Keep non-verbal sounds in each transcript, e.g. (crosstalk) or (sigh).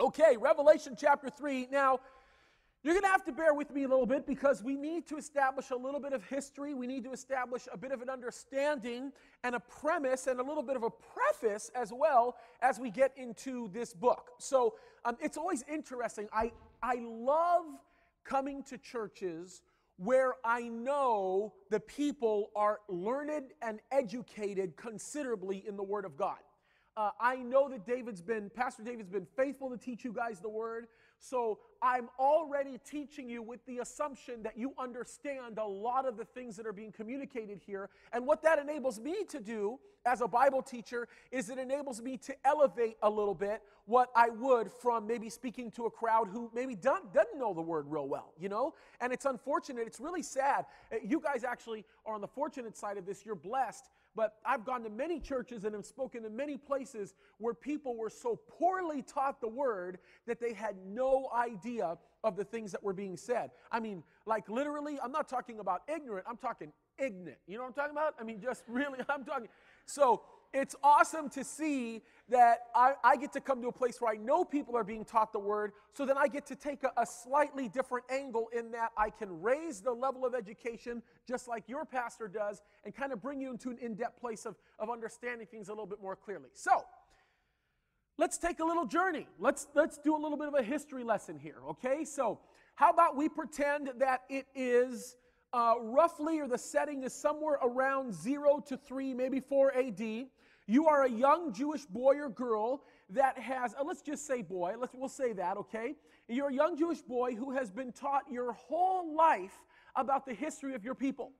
Okay, Revelation chapter 3. Now, you're going to have to bear with me a little bit because we need to establish a little bit of history. We need to establish a bit of an understanding and a premise and a little bit of a preface as well as we get into this book. So um, it's always interesting. I, I love coming to churches where I know the people are learned and educated considerably in the Word of God. Uh, I know that David's been, Pastor David's been faithful to teach you guys the Word. So I'm already teaching you with the assumption that you understand a lot of the things that are being communicated here. And what that enables me to do as a Bible teacher is it enables me to elevate a little bit what I would from maybe speaking to a crowd who maybe doesn't know the word real well, you know? And it's unfortunate, it's really sad. Uh, you guys actually are on the fortunate side of this, you're blessed but I've gone to many churches and have spoken in many places where people were so poorly taught the word that they had no idea of the things that were being said. I mean, like literally, I'm not talking about ignorant, I'm talking ignorant. You know what I'm talking about? I mean, just (laughs) really, I'm talking. So it's awesome to see that I, I, get to come to a place where I know people are being taught the word, so then I get to take a, a, slightly different angle in that I can raise the level of education, just like your pastor does, and kind of bring you into an in depth place of, of understanding things a little bit more clearly. So, let's take a little journey. Let's, let's do a little bit of a history lesson here, okay? So, how about we pretend that it is uh, roughly, or the setting is somewhere around 0 to 3, maybe 4 AD. You are a young Jewish boy or girl that has, uh, let's just say boy, let's, we'll say that, okay? You're a young Jewish boy who has been taught your whole life about the history of your people.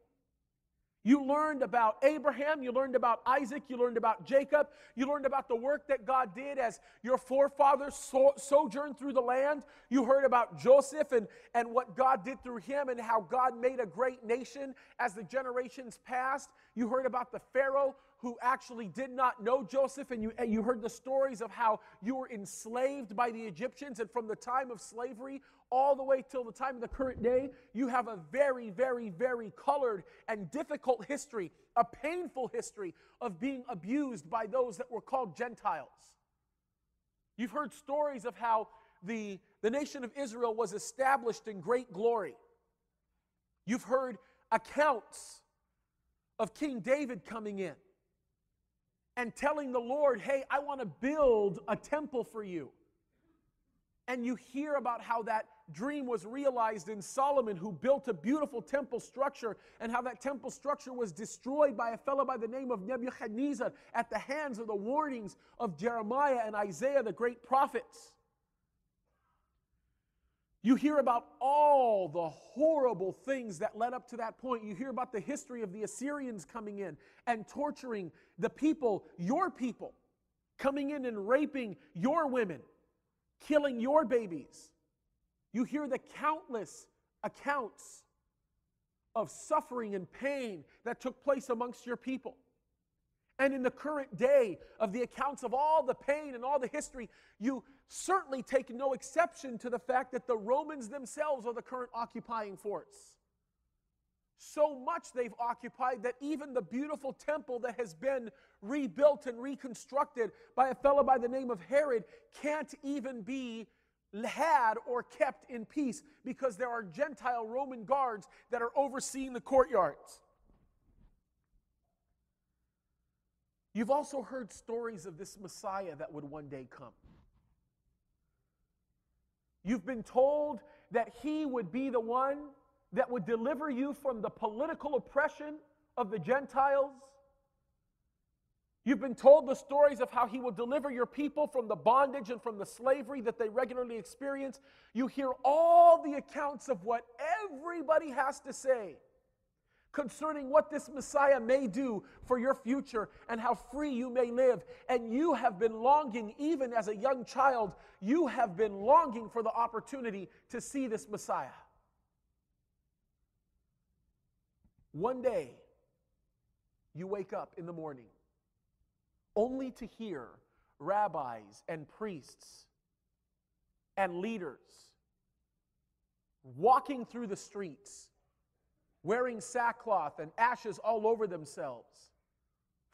You learned about Abraham, you learned about Isaac, you learned about Jacob, you learned about the work that God did as your forefathers so- sojourned through the land. You heard about Joseph and, and what God did through him and how God made a great nation as the generations passed. You heard about the Pharaoh who actually did not know Joseph, and you, and you heard the stories of how you were enslaved by the Egyptians, and from the time of slavery all the way till the time of the current day, you have a very, very, very colored and difficult history, a painful history of being abused by those that were called Gentiles. You've heard stories of how the, the nation of Israel was established in great glory. You've heard accounts of King David coming in and telling the Lord, hey, I want to build a temple for you. And you hear about how that dream was realized in Solomon, who built a beautiful temple structure, and how that temple structure was destroyed by a fellow by the name of Nebuchadnezzar at the hands of the warnings of Jeremiah and Isaiah, the great prophets. You hear about all the horrible things that led up to that point. You hear about the history of the Assyrians coming in and torturing the people, your people, coming in and raping your women, killing your babies. You hear the countless accounts of suffering and pain that took place amongst your people. And in the current day of the accounts of all the pain and all the history, you certainly take no exception to the fact that the Romans themselves are the current occupying force. So much they've occupied that even the beautiful temple that has been rebuilt and reconstructed by a fellow by the name of Herod can't even be had or kept in peace because there are Gentile Roman guards that are overseeing the courtyards. You've also heard stories of this Messiah that would one day come. You've been told that he would be the one that would deliver you from the political oppression of the Gentiles. You've been told the stories of how he will deliver your people from the bondage and from the slavery that they regularly experience. You hear all the accounts of what everybody has to say concerning what this Messiah may do for your future and how free you may live. And you have been longing, even as a young child, you have been longing for the opportunity to see this Messiah. One day, you wake up in the morning only to hear rabbis and priests and leaders walking through the streets wearing sackcloth and ashes all over themselves,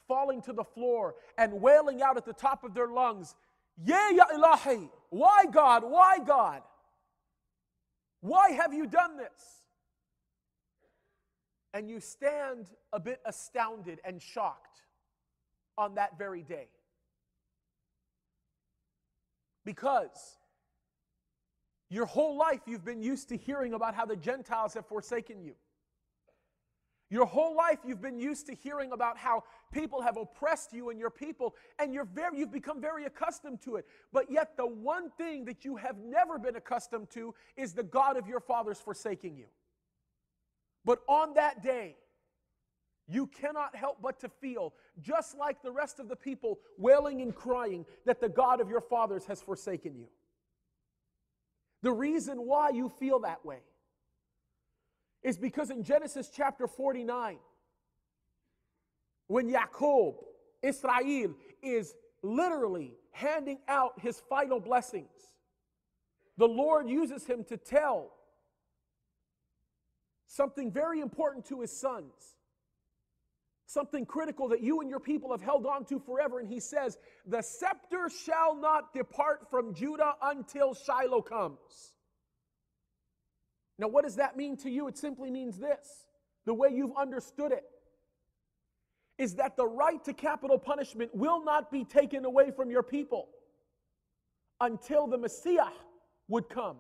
falling to the floor and wailing out at the top of their lungs, Ya Ilahi, Why, God? Why, God? Why have you done this? And you stand a bit astounded and shocked on that very day. Because your whole life you've been used to hearing about how the Gentiles have forsaken you. Your whole life you've been used to hearing about how people have oppressed you and your people, and you're very, you've become very accustomed to it. But yet, the one thing that you have never been accustomed to is the God of your fathers forsaking you. But on that day, you cannot help but to feel, just like the rest of the people, wailing and crying that the God of your fathers has forsaken you. The reason why you feel that way is because in Genesis chapter 49, when Jacob, Israel, is literally handing out his final blessings, the Lord uses him to tell something very important to his sons, something critical that you and your people have held on to forever. And he says, The scepter shall not depart from Judah until Shiloh comes. Now, what does that mean to you? It simply means this the way you've understood it is that the right to capital punishment will not be taken away from your people until the Messiah would come.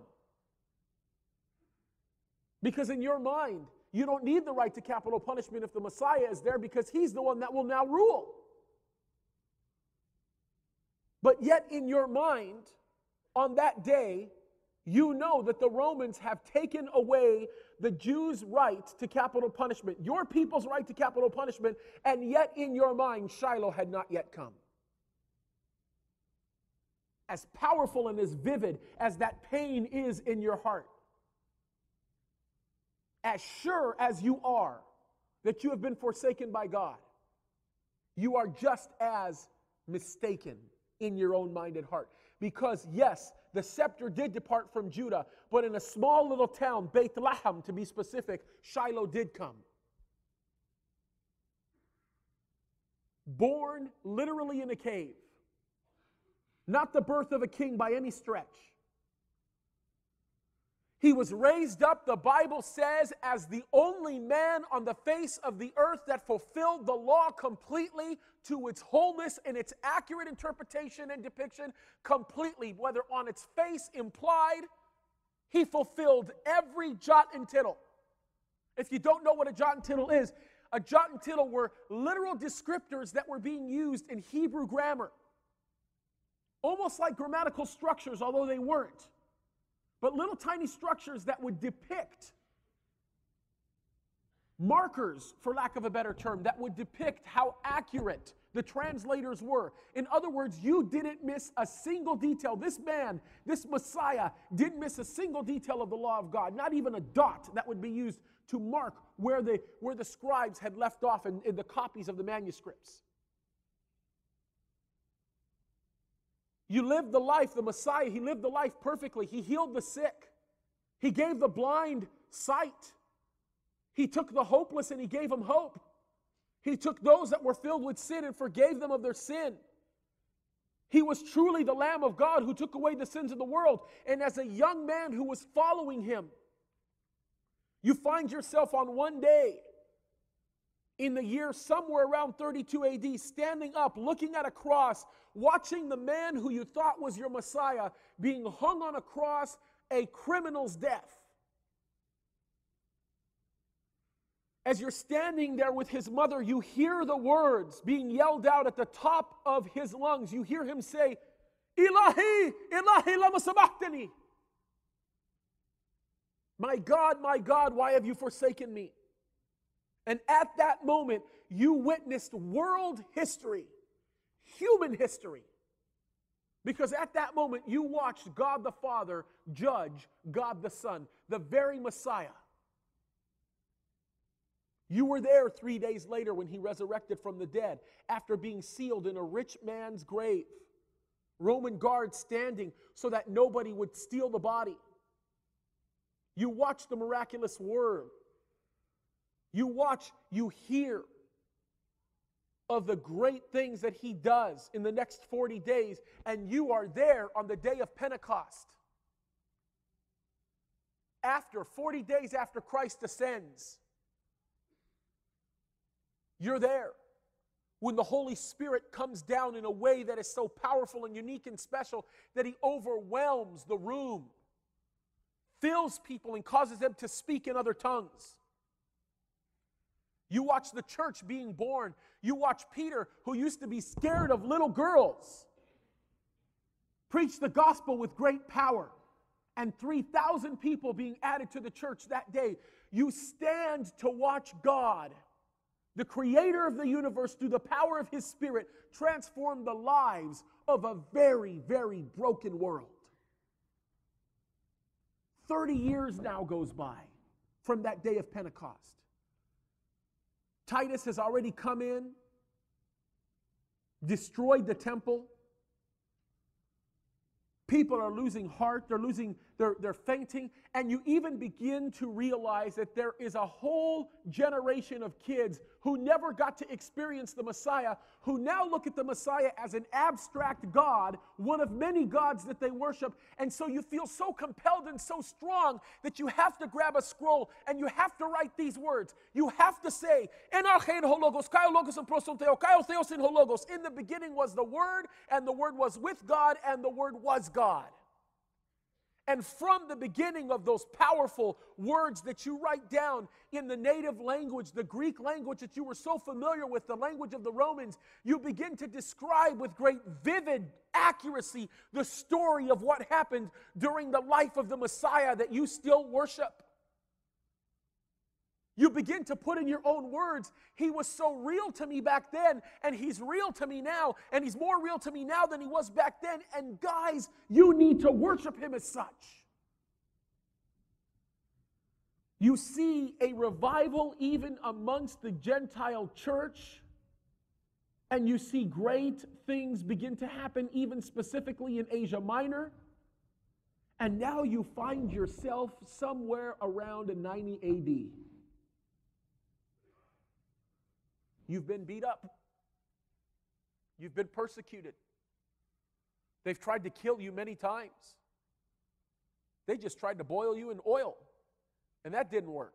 Because in your mind, you don't need the right to capital punishment if the Messiah is there because he's the one that will now rule. But yet, in your mind, on that day, you know that the Romans have taken away the Jews' right to capital punishment, your people's right to capital punishment, and yet in your mind, Shiloh had not yet come. As powerful and as vivid as that pain is in your heart, as sure as you are that you have been forsaken by God, you are just as mistaken in your own mind and heart. Because, yes, the scepter did depart from Judah, but in a small little town, Beit Bethlehem to be specific, Shiloh did come. Born literally in a cave, not the birth of a king by any stretch. He was raised up, the Bible says, as the only man on the face of the earth that fulfilled the law completely to its wholeness and its accurate interpretation and depiction completely, whether on its face implied, he fulfilled every jot and tittle. If you don't know what a jot and tittle is, a jot and tittle were literal descriptors that were being used in Hebrew grammar. Almost like grammatical structures, although they weren't but little tiny structures that would depict markers, for lack of a better term, that would depict how accurate the translators were. In other words, you didn't miss a single detail. This man, this Messiah, didn't miss a single detail of the law of God, not even a dot that would be used to mark where the, where the scribes had left off in, in the copies of the manuscripts. You lived the life, the Messiah, he lived the life perfectly. He healed the sick, he gave the blind sight, he took the hopeless and he gave them hope. He took those that were filled with sin and forgave them of their sin. He was truly the Lamb of God who took away the sins of the world. And as a young man who was following him, you find yourself on one day in the year somewhere around 32 AD, standing up, looking at a cross, watching the man who you thought was your Messiah being hung on a cross, a criminal's death. As you're standing there with his mother, you hear the words being yelled out at the top of his lungs. You hear him say, Ilahi, Ilahi lama sabachthani. My God, my God, why have you forsaken me? And at that moment, you witnessed world history, human history. Because at that moment, you watched God the Father judge God the Son, the very Messiah. You were there three days later when he resurrected from the dead after being sealed in a rich man's grave. Roman guards standing so that nobody would steal the body. You watched the miraculous word you watch, you hear of the great things that he does in the next 40 days, and you are there on the day of Pentecost. After 40 days after Christ ascends, you're there when the Holy Spirit comes down in a way that is so powerful and unique and special that He overwhelms the room, fills people, and causes them to speak in other tongues. You watch the church being born. You watch Peter, who used to be scared of little girls, preach the gospel with great power, and 3,000 people being added to the church that day. You stand to watch God the creator of the universe, through the power of his spirit, transform the lives of a very, very broken world. 30 years now goes by from that day of Pentecost. Titus has already come in, destroyed the temple, People are losing heart, they're losing, they're, they're fainting, and you even begin to realize that there is a whole generation of kids who never got to experience the Messiah, who now look at the Messiah as an abstract God, one of many gods that they worship. And so you feel so compelled and so strong that you have to grab a scroll and you have to write these words. You have to say, In the beginning was the Word, and the Word was with God, and the Word was God. And from the beginning of those powerful words that you write down in the native language, the Greek language that you were so familiar with, the language of the Romans, you begin to describe with great vivid accuracy the story of what happened during the life of the Messiah that you still worship. You begin to put in your own words, He was so real to me back then, and He's real to me now, and He's more real to me now than He was back then. And guys, you need to worship Him as such. You see a revival even amongst the Gentile church, and you see great things begin to happen, even specifically in Asia Minor. And now you find yourself somewhere around 90 AD. You've been beat up. You've been persecuted. They've tried to kill you many times. They just tried to boil you in oil, and that didn't work.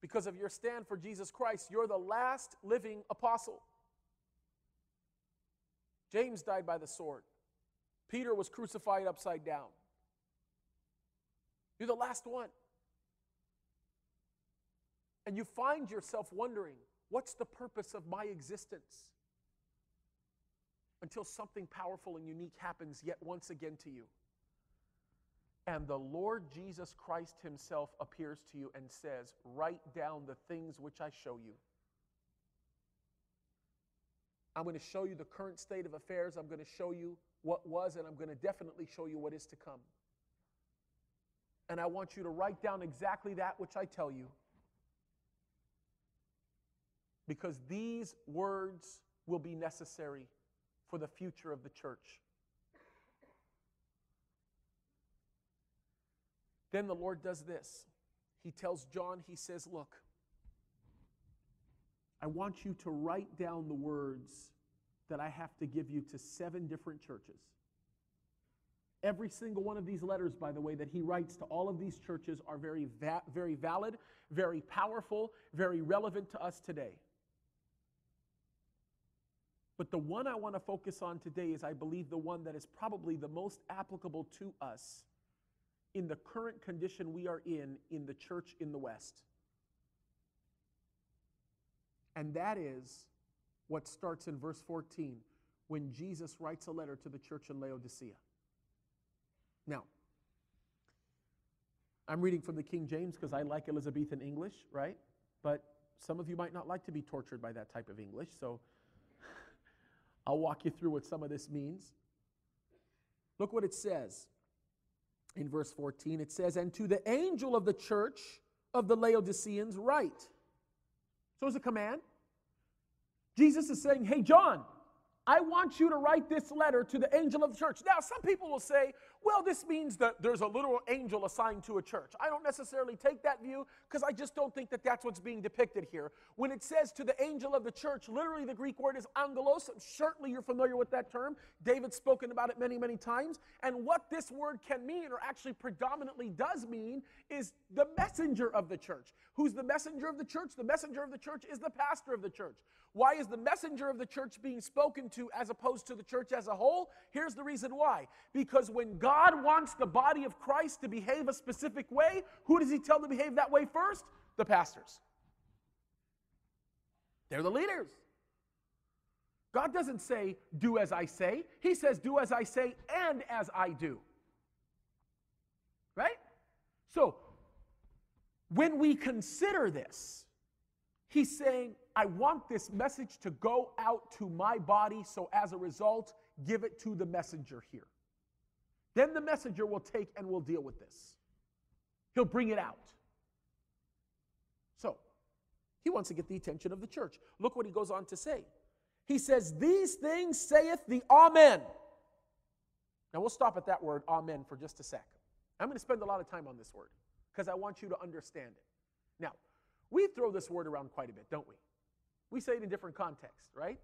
Because of your stand for Jesus Christ, you're the last living apostle. James died by the sword. Peter was crucified upside down. You're the last one. And you find yourself wondering What's the purpose of my existence? Until something powerful and unique happens yet once again to you. And the Lord Jesus Christ Himself appears to you and says, Write down the things which I show you. I'm going to show you the current state of affairs. I'm going to show you what was, and I'm going to definitely show you what is to come. And I want you to write down exactly that which I tell you because these words will be necessary for the future of the church. Then the Lord does this. He tells John, He says, Look, I want you to write down the words that I have to give you to seven different churches. Every single one of these letters, by the way, that he writes to all of these churches are very, va- very valid, very powerful, very relevant to us today. But the one I want to focus on today is, I believe, the one that is probably the most applicable to us in the current condition we are in in the church in the West. And that is what starts in verse 14 when Jesus writes a letter to the church in Laodicea. Now, I'm reading from the King James because I like Elizabethan English, right? But some of you might not like to be tortured by that type of English, so I'll walk you through what some of this means. Look what it says in verse 14. It says, And to the angel of the church of the Laodiceans, write. So it's a command. Jesus is saying, Hey, John, I want you to write this letter to the angel of the church. Now, some people will say, well, this means that there's a literal angel assigned to a church. I don't necessarily take that view because I just don't think that that's what's being depicted here. When it says to the angel of the church, literally the Greek word is angelos. Certainly you're familiar with that term. David's spoken about it many, many times. And what this word can mean, or actually predominantly does mean, is the messenger of the church. Who's the messenger of the church? The messenger of the church is the pastor of the church. Why is the messenger of the church being spoken to as opposed to the church as a whole? Here's the reason why. Because when God wants the body of Christ to behave a specific way, who does he tell to behave that way first? The pastors. They're the leaders. God doesn't say, do as I say. He says, do as I say and as I do. Right? So, when we consider this, he's saying, I want this message to go out to my body, so as a result, give it to the messenger here. Then the messenger will take and will deal with this. He'll bring it out. So, he wants to get the attention of the church. Look what he goes on to say. He says, These things saith the Amen. Now we'll stop at that word, Amen, for just a sec. I'm going to spend a lot of time on this word because I want you to understand it. Now, we throw this word around quite a bit, don't we? We say it in different contexts, right?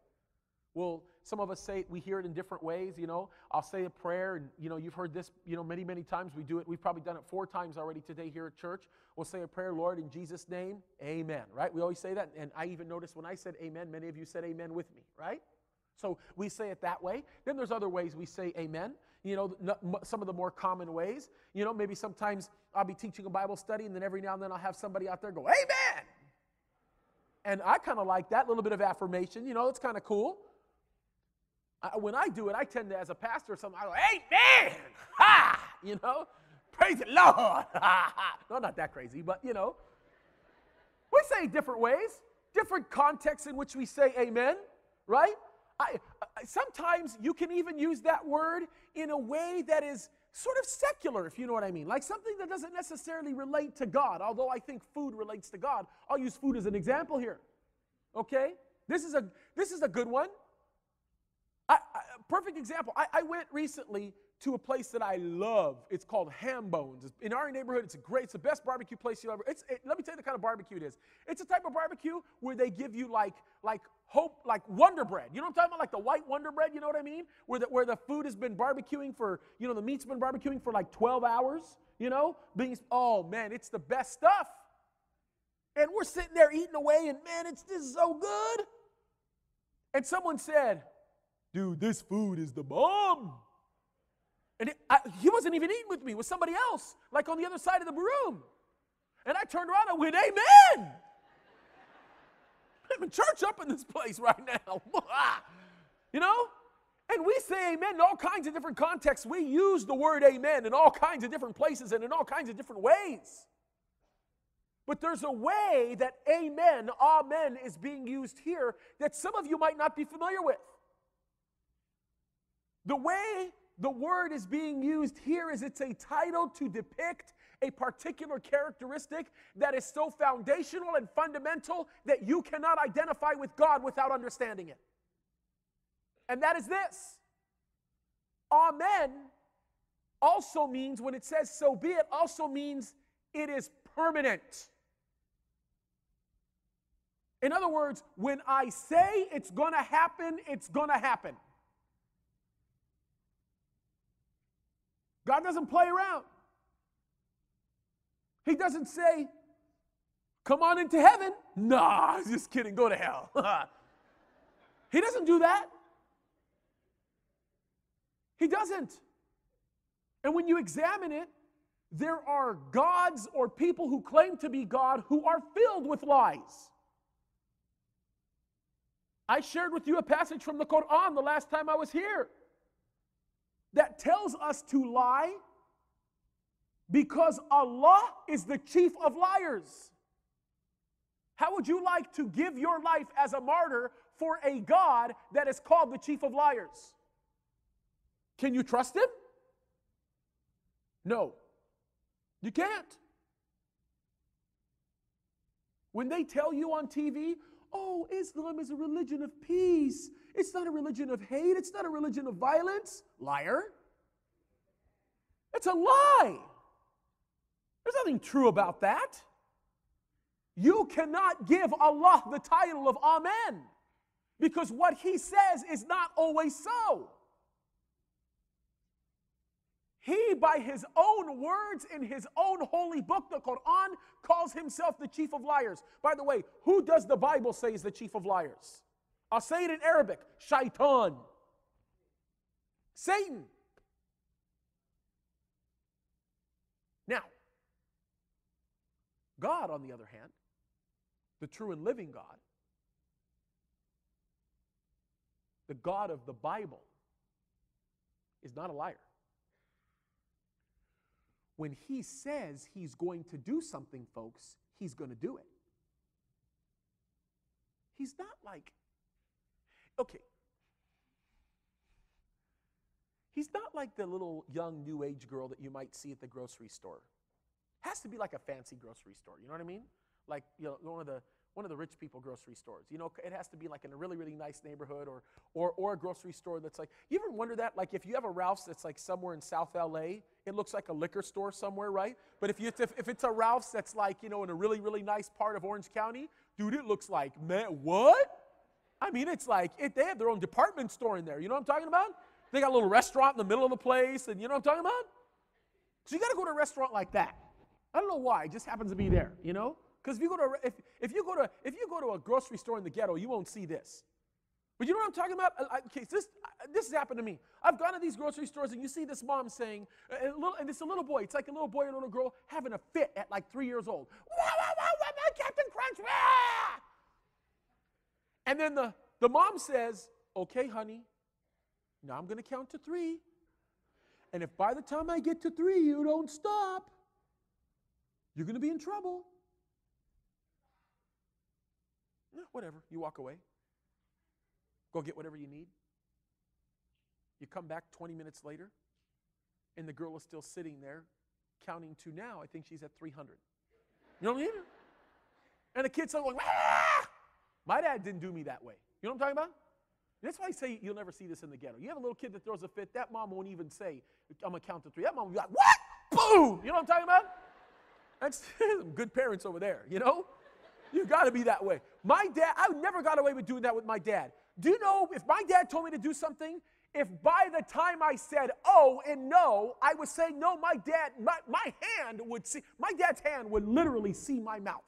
Well, some of us say we hear it in different ways. You know, I'll say a prayer, and you know, you've heard this, you know, many, many times. We do it. We've probably done it four times already today here at church. We'll say a prayer, Lord, in Jesus' name, Amen. Right? We always say that, and I even noticed when I said Amen, many of you said Amen with me. Right? So we say it that way. Then there's other ways we say Amen. You know, some of the more common ways. You know, maybe sometimes I'll be teaching a Bible study, and then every now and then I'll have somebody out there go Amen. And I kind of like that little bit of affirmation. You know, it's kind of cool. I, when I do it, I tend to, as a pastor or something, I go, Amen! (laughs) Ha! You know, praise the Lord! (laughs) no, not that crazy, but you know. We say different ways, different contexts in which we say amen, right? I, I, sometimes you can even use that word in a way that is sort of secular, if you know what I mean. Like something that doesn't necessarily relate to God, although I think food relates to God. I'll use food as an example here. Okay? This is a, this is a good one. I, I, perfect example. I, I, went recently to a place that I love. It's called Ham Bones. in our neighborhood, it's a great, it's the best barbecue place you ever. It's, it, let me tell you the kind of barbecue it is. It's a type of barbecue where they give you like, like hope, like Wonder Bread. You know what I'm talking about? Like the white Wonder Bread. You know what I mean? Where the, where the food has been barbecuing for, you know, the meat's been barbecuing for like 12 hours. You know, being, oh man, it's the best stuff. And we're sitting there eating away, and man, it's just so good. And someone said, dude, this food is the bomb. And it, I, he wasn't even eating with me, with somebody else, like on the other side of the room. And I turned around and went, Amen. I'm church up in this place (laughs) right now. (laughs) you know? And we say amen in all kinds of different contexts. We use the word amen in all kinds of different places and in all kinds of different ways. But there's a way that amen, amen, is being used here that some of you might not be familiar with. The way the word is being used here is it's a title to depict a particular characteristic that is so foundational and fundamental that you cannot identify with God without understanding it. And that is this Amen also means, when it says so be it, also means it is permanent. In other words, when I say it's to happen, it's to happen. God doesn't play around. He doesn't say, Come on into heaven. Nah, (laughs) just kidding, go to hell. (laughs) he doesn't do that. He doesn't. And when you examine it, there are gods or people who claim to be God who are filled with lies. I shared with you a passage from the Quran the last time I was here that tells us to lie because Allah is the chief of liars. How would you like to give your life as a martyr for a God that is called the chief of liars? Can you trust him? No, you can't. When they tell you on TV, oh, Islam is a religion of peace, it's not a religion of hate, it's not a religion of violence, liar. It's a lie. There's nothing true about that. You cannot give Allah the title of Amen because what He says is not always so. He, by his own words in his own holy book, the Quran, calls himself the chief of liars. By the way, who does the Bible say is the chief of liars? I'll say it in Arabic Shaitan. Satan. Now, God, on the other hand, the true and living God, the God of the Bible, is not a liar. When he says he's going to do something, folks, he's going to do it. He's not like, okay, he's not like the little young new age girl that you might see at the grocery store. Has to be like a fancy grocery store, you know what I mean? Like, you know, one of the one of the rich people grocery stores. You know, it has to be like in a really, really nice neighborhood or, or, or a grocery store that's like, you ever wonder that? Like if you have a Ralph's that's like somewhere in South LA, it looks like a liquor store somewhere, right? But if, you, if, if it's a Ralph's that's like, you know, in a really, really nice part of Orange County, dude, it looks like, man, what? I mean, it's like, it, they have their own department store in there. You know what I'm talking about? They got a little restaurant in the middle of the place, and you know what I'm talking about? So you got to go to a restaurant like that. I don't know why, it just happens to be there, you know? Because if you go to if, if you go to if you go to a grocery store in the ghetto, you won't see this. But you know what I'm talking about? Okay, this this has happened to me. I've gone to these grocery stores and you see this mom saying, a little, and it's a little boy. It's like a little boy and a little girl having a fit at like three years old. Wah, wah, wah, Captain Crunch! Wah! And then the the mom says, "Okay, honey, now I'm going to count to three. And if by the time I get to three you don't stop, you're going to be in trouble." No, whatever. You walk away. Go get whatever you need. You come back 20 minutes later, and the girl is still sitting there counting to now. I think she's at 300. You what I mean? And the kid's still going, ah! My dad didn't do me that way. You know what I'm talking about? That's why I say you'll never see this in the ghetto. You have a little kid that throws a fit, that mom won't even say, I'm going to count to three. That mom will be like, what? Boom! You know what I'm talking about? That's (laughs) some good parents over there, you know? You got to be that way. My dad, I never got away with doing that with my dad. Do you know if my dad told me to do something, if by the time I said oh and no, I was saying no, my dad, my, my hand would see, my dad's hand would literally see my mouth.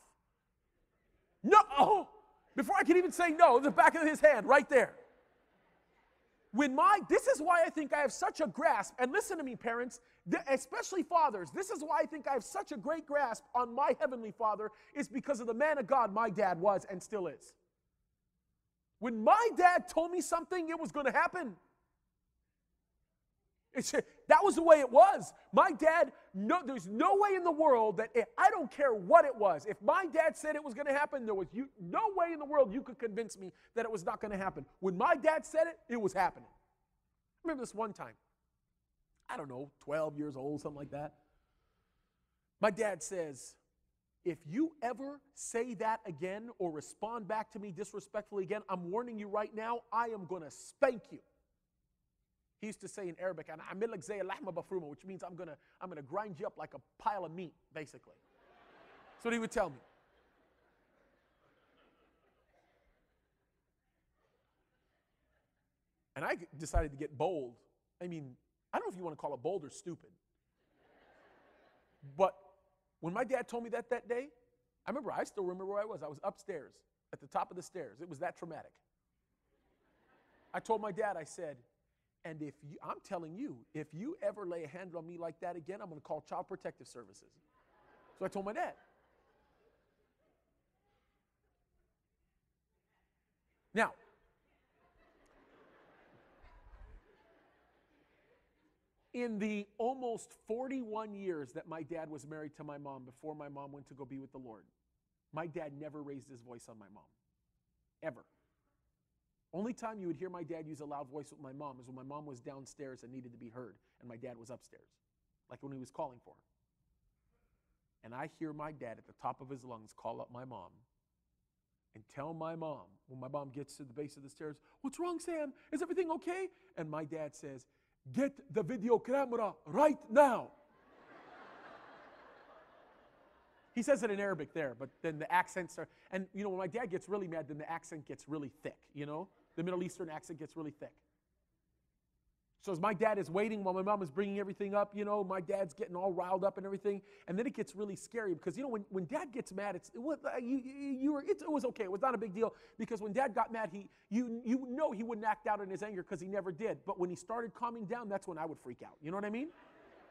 No, oh, (laughs) before I could even say no, the back of his hand right there. When my, this is why I think I have such a grasp, and listen to me, parents, especially fathers, this is why I think I have such a great grasp on my heavenly father, is because of the man of God my dad was and still is. When my dad told me something, it was going to happen. It's, that was the way it was. My dad, no, there's no way in the world that, it, I don't care what it was. If my dad said it was going to happen, there was you, no way in the world you could convince me that it was not going to happen. When my dad said it, it was happening. I remember this one time. I don't know, 12 years old, something like that. My dad says, if you ever say that again or respond back to me disrespectfully again, I'm warning you right now, I am going to spank you. He used to say in Arabic, which means I'm to I'm to grind you up like a pile of meat, basically. That's what he would tell me. And I decided to get bold. I mean, I don't know if you want to call it bold or stupid. But when my dad told me that that day, I remember, I still remember where I was. I was upstairs at the top of the stairs. It was that traumatic. I told my dad, I said, and if you, I'm telling you, if you ever lay a hand on me like that again, I'm going to call Child Protective Services. So I told my dad. Now, in the almost 41 years that my dad was married to my mom before my mom went to go be with the Lord, my dad never raised his voice on my mom. Ever. Only time you would hear my dad use a loud voice with my mom is when my mom was downstairs and needed to be heard, and my dad was upstairs, like when he was calling for her. And I hear my dad at the top of his lungs call up my mom and tell my mom, when my mom gets to the base of the stairs, What's wrong, Sam? Is everything okay? And my dad says, Get the video camera right now. he says it in Arabic there, but then the accents are, and you know, when my dad gets really mad, then the accent gets really thick, you know? The Middle Eastern accent gets really thick. So as my dad is waiting while my mom is bringing everything up, you know, my dad's getting all riled up and everything, and then it gets really scary because you know when, when dad gets mad, it's it was, uh, you, you were it was okay, it was not a big deal because when dad got mad, he you you know he wouldn't act out in his anger because he never did, but when he started calming down, that's when I would freak out. You know what I mean?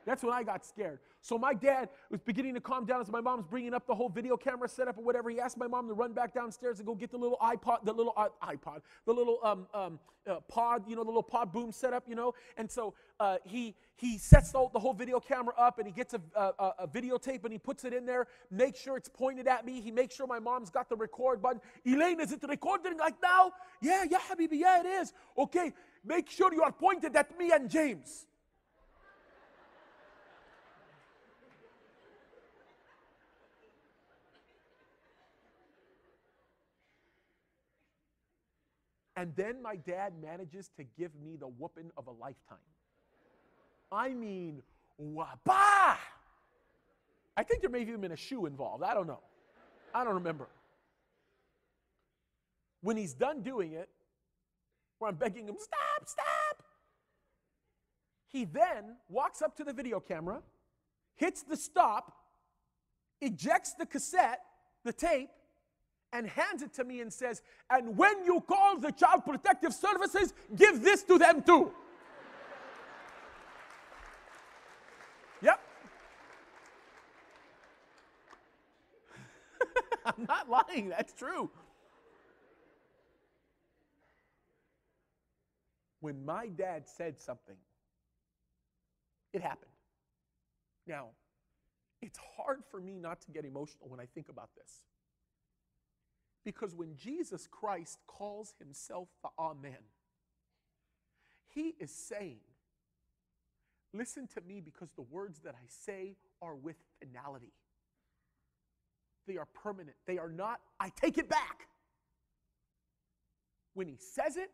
That's when I got scared. So my dad was beginning to calm down as my mom's bringing up the whole video camera setup or whatever. He asked my mom to run back downstairs and go get the little iPod, the little uh, iPod, the little um, um, uh, pod, you know, the little pod boom setup, you know. And so uh, he he sets the, the, whole video camera up and he gets a, a, a videotape and he puts it in there. Make sure it's pointed at me. He makes sure my mom's got the record button. Elaine, is it recording like now? Yeah, yeah, Habibi, yeah, it is. Okay, make sure you are pointed at me and James. And then my dad manages to give me the whooping of a lifetime. I mean, wapa! I think there may have even been a shoe involved. I don't know. I don't remember. When he's done doing it, where I'm begging him, stop, stop, he then walks up to the video camera, hits the stop, ejects the cassette, the tape, and hands it to me and says, And when you call the Child Protective Services, give this to them too. yep. (laughs) I'm not lying, that's true. When my dad said something, it happened. Now, it's hard for me not to get emotional when I think about this. Because when Jesus Christ calls himself the Amen, he is saying, Listen to me because the words that I say are with finality. They are permanent. They are not, I take it back. When he says it,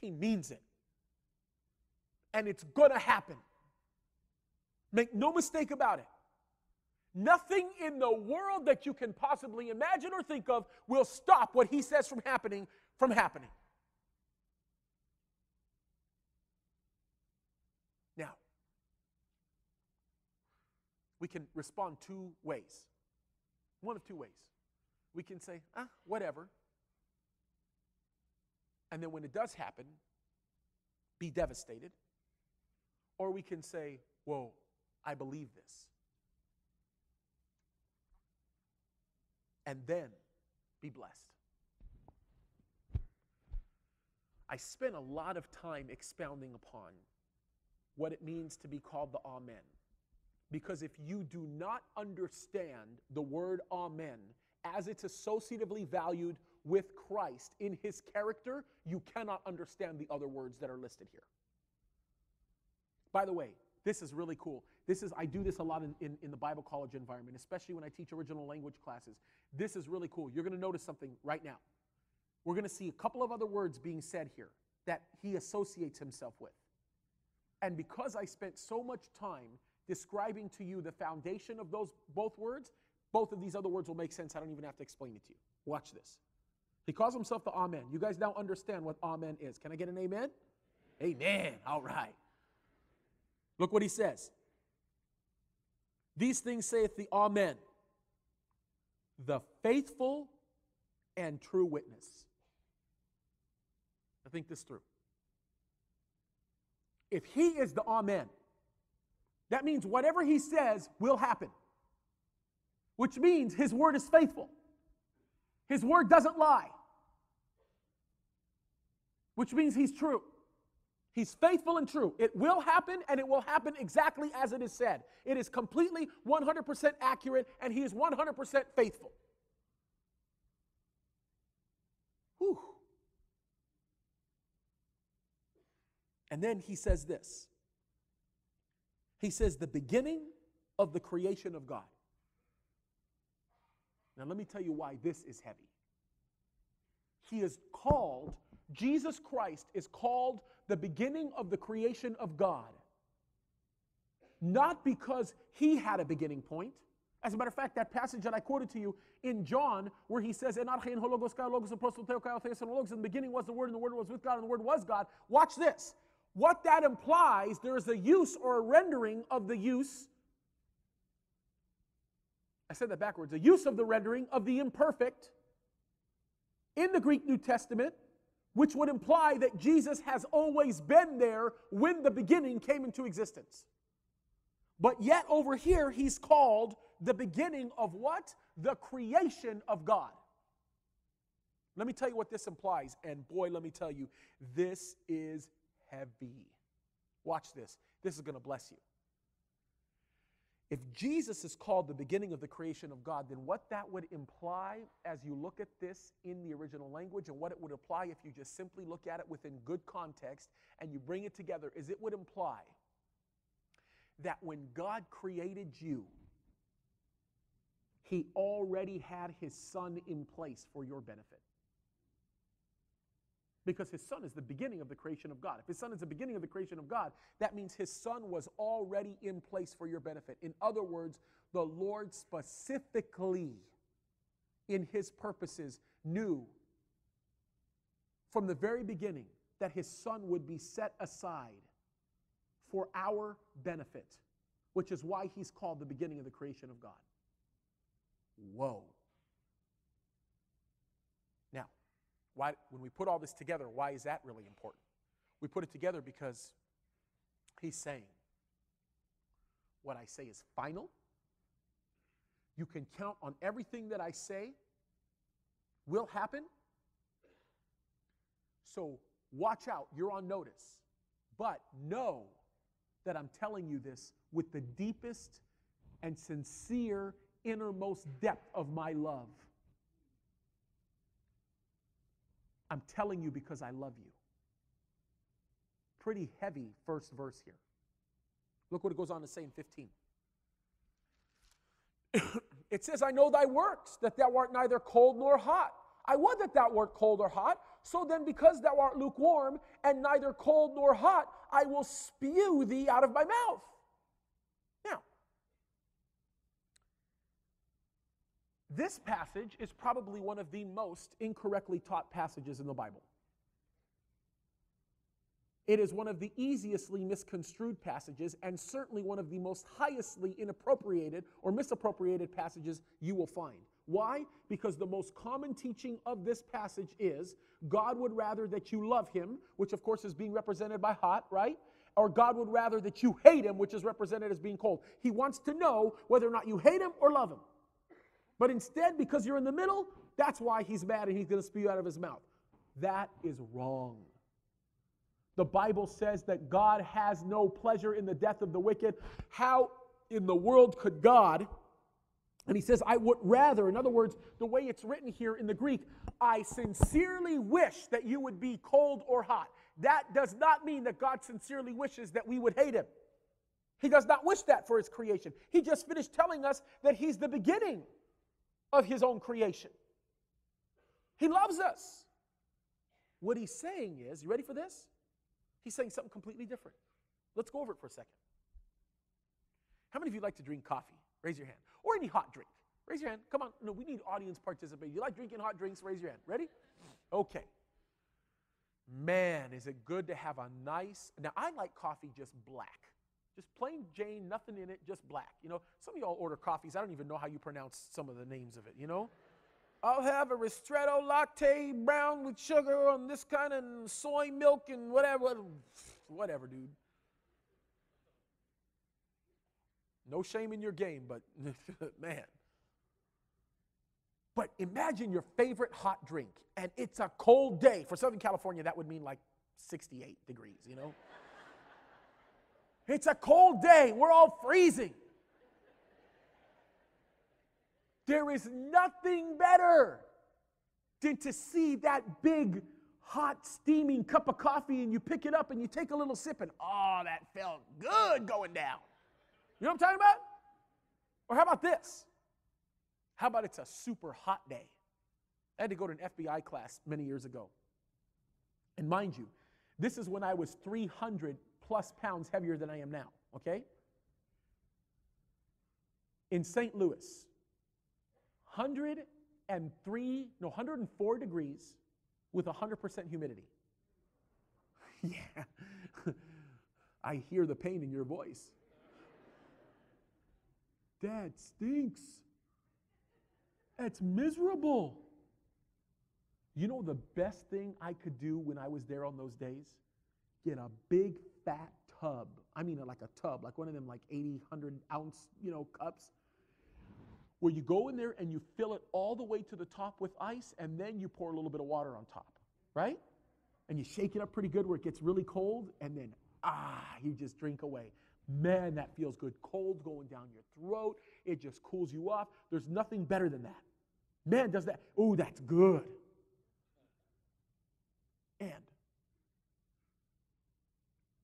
he means it. And it's going to happen. Make no mistake about it. Nothing in the world that you can possibly imagine or think of will stop what he says from happening from happening. Now, we can respond two ways. One of two ways. We can say, ah, whatever. And then when it does happen, be devastated. Or we can say, whoa, I believe this. And then be blessed. I spent a lot of time expounding upon what it means to be called the Amen. Because if you do not understand the word Amen as it's associatively valued with Christ in his character, you cannot understand the other words that are listed here. By the way, this is really cool. This is, I do this a lot in, in, in, the Bible college environment, especially when I teach original language classes. This is really cool. You're going to notice something right now. We're going to see a couple of other words being said here that he associates himself with. And because I spent so much time describing to you the foundation of those both words, both of these other words will make sense. I don't even have to explain it to you. Watch this. He calls himself the Amen. You guys now understand what Amen is. Can I get an amen? Amen. All right. Look what he says. These things saith the Amen, the faithful and true witness. I think this through. If he is the Amen, that means whatever he says will happen, which means his word is faithful. His word doesn't lie, which means he's true. He's faithful and true. It will happen, and it will happen exactly as it is said. It is completely 100% accurate, and he is 100% faithful. Whew. And then he says this He says, the beginning of the creation of God. Now, let me tell you why this is heavy. He is called, Jesus Christ is called the beginning of the creation of God. Not because he had a beginning point. As a matter of fact, that passage that I quoted to you in John, where he says, In the beginning was the Word, and the Word was with God, and the Word was God. Watch this. What that implies, there is a use or a rendering of the use. I said that backwards. A use of the rendering of the imperfect in the Greek New Testament, which would imply that Jesus has always been there when the beginning came into existence. But yet, over here, he's called the beginning of what? The creation of God. Let me tell you what this implies. And boy, let me tell you, this is heavy. Watch this. This is going to bless you. If Jesus is called the beginning of the creation of God, then what that would imply as you look at this in the original language and what it would imply if you just simply look at it within good context and you bring it together is it would imply that when God created you, He already had His Son in place for your benefit because his son is the beginning of the creation of God. If his son is the beginning of the creation of God, that means his son was already in place for your benefit. In other words, the Lord specifically, in his purposes, knew from the very beginning that his son would be set aside for our benefit, which is why he's called the beginning of the creation of God. Whoa. Why, when we put all this together, why is that really important? We put it together because he's saying, What I say is final. You can count on everything that I say will happen. So watch out, you're on notice. But know that I'm telling you this with the deepest and sincere innermost depth of my love. I'm telling you because I love you. Pretty heavy first verse here. Look what it goes on to say in 15. (coughs) it says, I know thy works, that thou art neither cold nor hot. I would that thou wert cold or hot. So then, because thou art lukewarm and neither cold nor hot, I will spew thee out of my mouth. This passage is probably one of the most incorrectly taught passages in the Bible. It is one of the easiestly misconstrued passages and certainly one of the most highestly inappropriated or misappropriated passages you will find. Why? Because the most common teaching of this passage is God would rather that you love him, which of course is being represented by hot, right? Or God would rather that you hate him, which is represented as being cold. He wants to know whether or not you hate him or love him. But instead, because you're in the middle, that's why he's mad and he's going to spew out of his mouth. That is wrong. The Bible says that God has no pleasure in the death of the wicked. How in the world could God? And he says, I would rather, in other words, the way it's written here in the Greek, I sincerely wish that you would be cold or hot. That does not mean that God sincerely wishes that we would hate him. He does not wish that for his creation. He just finished telling us that he's the beginning of his own creation. He loves us. What he's saying is, you ready for this? He's saying something completely different. Let's go over it for a second. How many of you like to drink coffee? Raise your hand. Or any hot drink. Raise your hand. Come on. No, we need audience participation. You like drinking hot drinks? Raise your hand. Ready? Okay. Man, is it good to have a nice. Now, I like coffee just black. Just plain Jane, nothing in it, just black. You know, some of y'all order coffees. I don't even know how you pronounce some of the names of it, you know? I'll have a ristretto latte brown with sugar on this kind of soy milk and whatever. Whatever, dude. No shame in your game, but (laughs) man. But imagine your favorite hot drink, and it's a cold day. For Southern California, that would mean like 68 degrees, you know? It's a cold day. We're all freezing. There is nothing better than to see that big, hot, steaming cup of coffee and you pick it up and you take a little sip and, oh, that felt good going down. You know what I'm talking about? Or how about this? How about it's a super hot day? I had to go to an FBI class many years ago. And mind you, This is when I was 300 plus pounds heavier than I am now, okay? In St. Louis, 103, no, 104 degrees with 100% humidity. (laughs) yeah, (laughs) I hear the pain in your voice. Dad stinks. It's miserable. You know the best thing I could do when I was there on those days? Get a big fat tub. I mean, like a tub, like one of them, like 80, 100 ounce, you know, cups, where you go in there and you fill it all the way to the top with ice, and then you pour a little bit of water on top, right? And you shake it up pretty good where it gets really cold, and then, ah, you just drink away. Man, that feels good. Cold going down your throat. It just cools you off. There's nothing better than that. Man, does that. Oh, that's good. And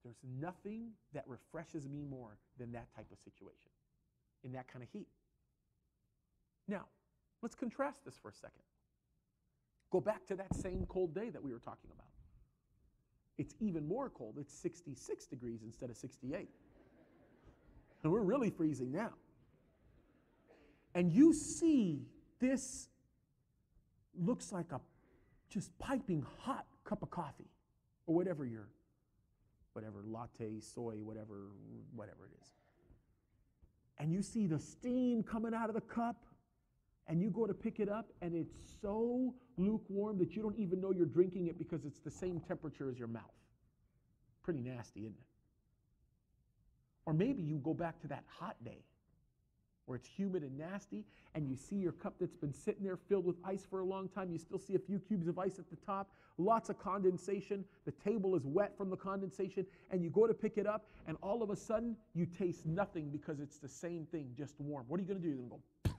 there's nothing that refreshes me more than that type of situation in that kind of heat. Now, let's contrast this for a second. Go back to that same cold day that we were talking about. It's even more cold. It's 66 degrees instead of 68. And we're really freezing now. And you see this looks like a just piping hot cup of coffee or whatever your whatever latte, soy, whatever whatever it is. And you see the steam coming out of the cup and you go to pick it up and it's so lukewarm that you don't even know you're drinking it because it's the same temperature as your mouth. Pretty nasty, isn't it? Or maybe you go back to that hot day where it's humid and nasty and you see your cup that's been sitting there filled with ice for a long time. You still see a few cubes of ice at the top, lots of condensation. The table is wet from the condensation, and you go to pick it up, and all of a sudden you taste nothing because it's the same thing, just warm. What are you going to do? You're going to go, (sniffs)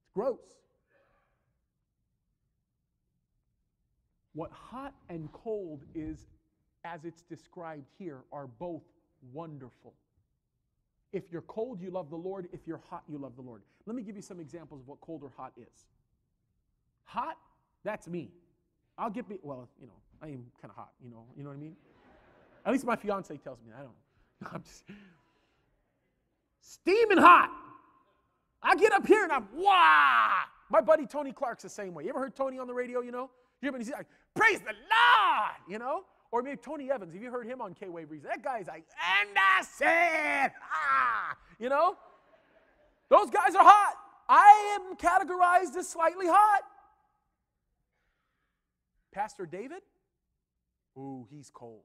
it's gross. What hot and cold is, as it's described here, are both wonderful. If you're cold, you love the Lord. If you're hot, you love the Lord. Let me give you some examples of what cold or hot is. Hot, that's me. I'll get me, well, you know, I am kind of hot, you know, you know what I mean? At least my fiance tells me. I don't know. (laughs) I'm just steaming hot. I get up here and I'm, wow. My buddy Tony Clark's the same way. You ever heard Tony on the radio, you know? You him, he's like, praise the Lord, you know? Or maybe Tony Evans, have you heard him on K Wave Reason? That guy's like, and I said, ah, you know? Those guys are hot. I am categorized as slightly hot. Pastor David, ooh, he's cold.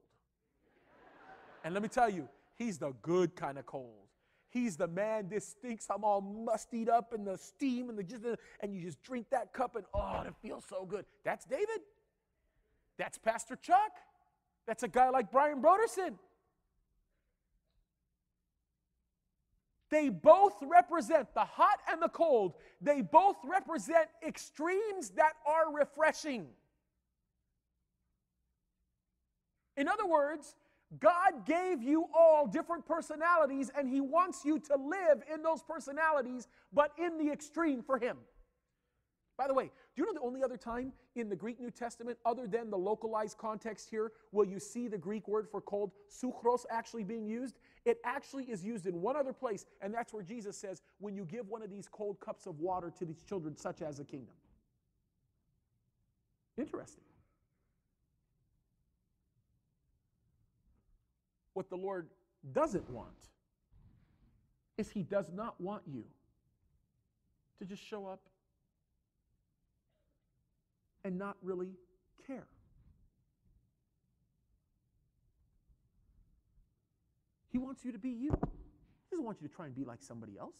And let me tell you, he's the good kind of cold. He's the man. This stinks. I'm all mustied up in the steam and the just and you just drink that cup and oh, it feels so good. That's David. That's Pastor Chuck. That's a guy like Brian Brodersen. They both represent the hot and the cold. They both represent extremes that are refreshing. In other words, God gave you all different personalities and He wants you to live in those personalities, but in the extreme for Him. By the way, do you know the only other time in the Greek New Testament, other than the localized context here, will you see the Greek word for cold, suchros, actually being used? It actually is used in one other place, and that's where Jesus says, when you give one of these cold cups of water to these children, such as a kingdom. Interesting. What the Lord doesn't want is He does not want you to just show up and not really care. He wants you to be you. He doesn't want you to try and be like somebody else.